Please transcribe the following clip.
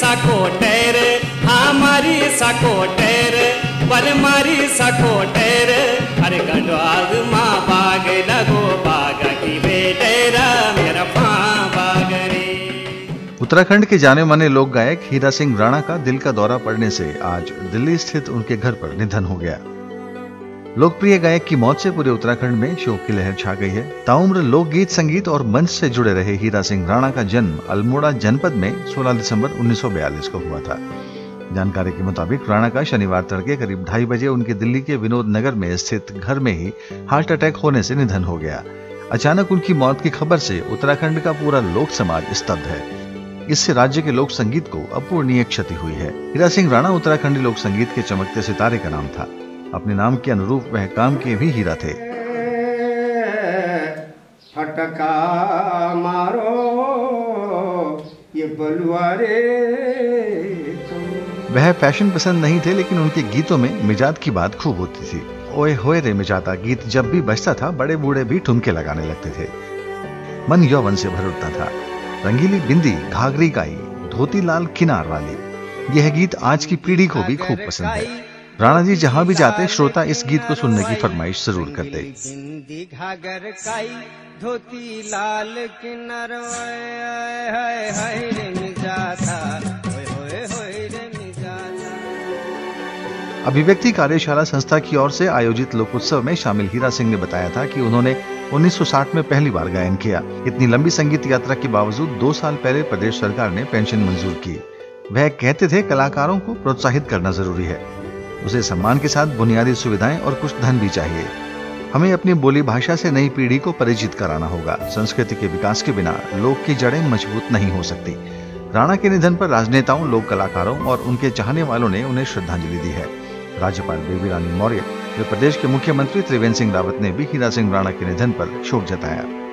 सको टेर मारी सको टेर पर मारी सको टेर अरे गंडवाग माँ बाग, लगो बाग की बेटेरा मेरा बाग उत्तराखंड के जाने माने लोक गायक हीरा सिंह राणा का दिल का दौरा पड़ने से आज दिल्ली स्थित उनके घर पर निधन हो गया। लोकप्रिय गायक की मौत से पूरे उत्तराखंड में शोक की लहर छा गई है। ताउम्र लोकगीत संगीत और मंच से जुड़े रहे हीरा सिंह राणा का जन्म अल्मोड़ा जनपद में 16 दिसंबर 1942 को हुआ था। जानकारी के मुताबिक राणा का शनिवार तड़के करीब ढाई बजे उनके दिल्ली के विनोद नगर में स्थित घर में ही हार्ट अटैक होने से निधन हो गया। अचानक उनकी मौत की खबर से उत्तराखंड का पूरा लोक समाज स्तब्ध है। इससे राज्य के लोक संगीत को अपूर्णीय क्षति हुई है। हीरा सिंह राणा उत्तराखंडी लोक संगीत के चमकते सितारे का नाम था। अपने नाम के अनुरूप वह काम के भी हीरा थे। फटका मारो ये बलुआरे वह फ़ैशन पसंद नहीं थे लेकिन उनके गीतों में मिजात की बात खूब होती थी। ओए होए रे मिजाता गीत जब भी बजता था बड़े बूढ़े भी ठुमके लगाने लगते थे। मन यौवन से भर उठता था। रंगीली बिंदी घाघरी गाई धोती लाल किनार वाली यह गीत आज की पीढ़ी को भी खूब पसंद है। राणा जी जहाँ भी जाते श्रोता इस गीत को सुनने की फरमाइश ज़रूर करते। बिंदी घागर काई धोती लाल अभिव्यक्ति कार्यशाला संस्था की ओर से आयोजित लोकोत्सव में शामिल हीरा सिंह ने बताया था कि उन्होंने 1960 में पहली बार गायन किया। इतनी लंबी संगीत यात्रा के बावजूद दो साल पहले प्रदेश सरकार ने पेंशन मंजूर की। वह कहते थे कलाकारों को प्रोत्साहित करना ज़रूरी है। उसे सम्मान के साथ बुनियादी सुविधाएँ और कुछ धन भी चाहिए। हमें अपनी बोली भाषा से नई पीढ़ी को परिचित कराना होगा। संस्कृति के विकास के बिना लोक की जड़ें मज़बूत नहीं हो सकती। राणा के निधन पर राजनेताओं, लोक कलाकारों और उनके चाहने वालों ने उन्हें श्रद्धांजलि दी है। राज्यपाल बेबी रानी मौर्य प्रदेश के मुख्यमंत्री त्रिवेंद्र सिंह रावत ने भी हीरा सिंह राणा के निधन पर शोक जताया।